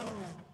Oh.